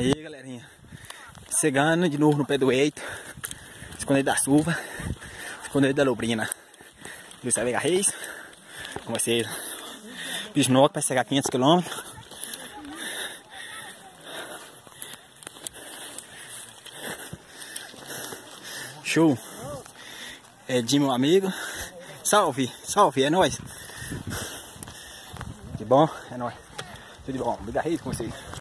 Aí, galerinha. Chegando de novo no pé do eito. Escondendo da chuva. Escondendo da lobrina. Luiz Vega Reis. Com vocês. Bisnoca para chegar 500 km. Show. É de meu amigo. Salve, salve, é nóis. tudo bom, é nóis. Tudo de bom. Vida Reis com vocês.